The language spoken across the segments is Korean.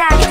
daddy.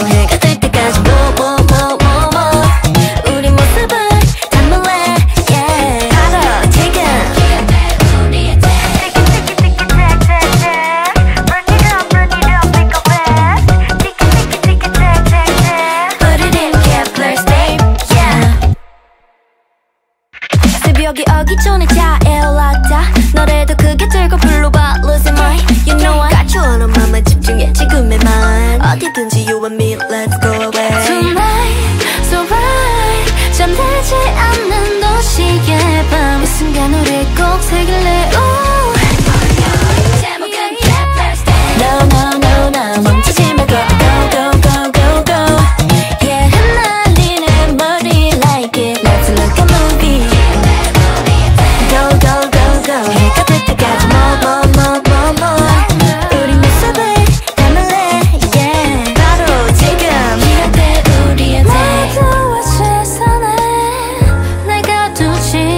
해가 될 때까지 wow, wow, wow, wow, wow. 우리 모습은 다 몰래 yeah. 바로 지금 Put it in Kepler's name yeah. 새벽이 오기 전에 않는 도시의 밤이 순간 우리 꼭 새길래 足迹